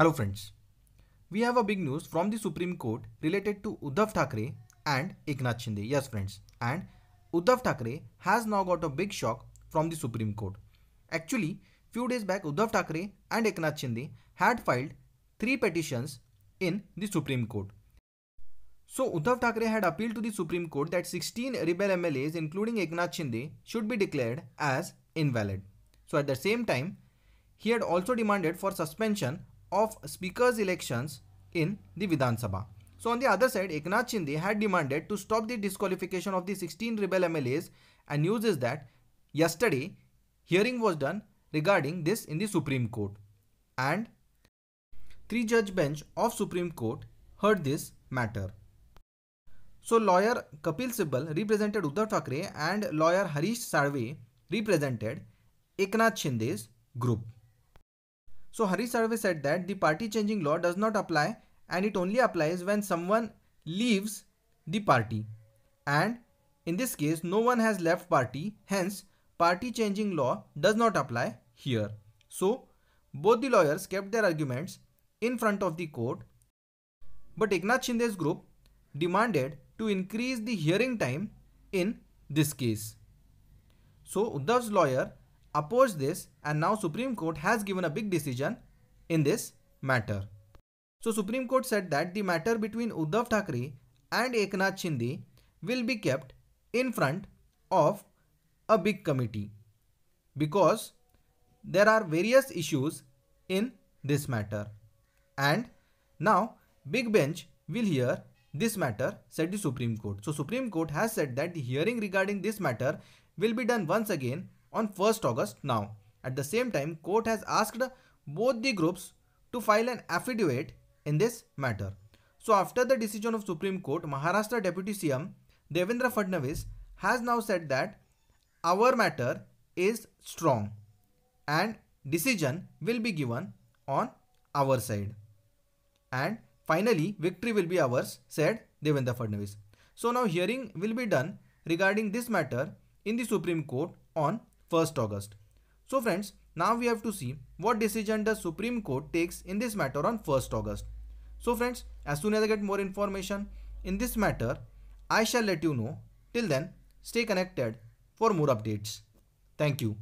Hello friends. We have a big news from the Supreme Court related to Uddhav Thackeray and Eknath Shinde. Yes friends. And Uddhav Thackeray has now got a big shock from the Supreme Court. Actually, few days back Uddhav Thackeray and Eknath Shinde had filed three petitions in the Supreme Court. So Uddhav Thackeray had appealed to the Supreme Court that 16 rebel MLAs including Eknath Shinde should be declared as invalid. So at the same time, he had also demanded for suspension of speaker's elections in the Vidhan Sabha. So on the other side, Eknath Shinde had demanded to stop the disqualification of the 16 rebel MLAs and news is that yesterday hearing was done regarding this in the Supreme Court and three judge bench of Supreme Court heard this matter. So lawyer Kapil Sibal represented Uddhav Thackeray and lawyer Harish Salve represented Eknath Shinde's group. So Hari Salve said that the party changing law does not apply and it only applies when someone leaves the party. And in this case, no one has left party. Hence, party changing law does not apply here. So, both the lawyers kept their arguments in front of the court. But Eknath Shinde's group demanded to increase the hearing time in this case. So, Uddhav's lawyer opposed this and now Supreme Court has given a big decision in this matter. So Supreme Court said that the matter between Uddhav Thackeray and Eknath Shinde will be kept in front of a big committee because there are various issues in this matter and now big bench will hear this matter said the Supreme Court. So Supreme Court has said that the hearing regarding this matter will be done once again on 1st August now. At the same time, court has asked both the groups to file an affidavit in this matter. So after the decision of Supreme Court, Maharashtra Deputy CM Devendra Fadnavis has now said that our matter is strong and decision will be given on our side. And finally, victory will be ours, said Devendra Fadnavis. So now hearing will be done regarding this matter in the Supreme Court on 1st August. So friends, now we have to see what decision the Supreme Court takes in this matter on 1st August. So friends, as soon as I get more information in this matter, I shall let you know. Till then, stay connected for more updates. Thank you.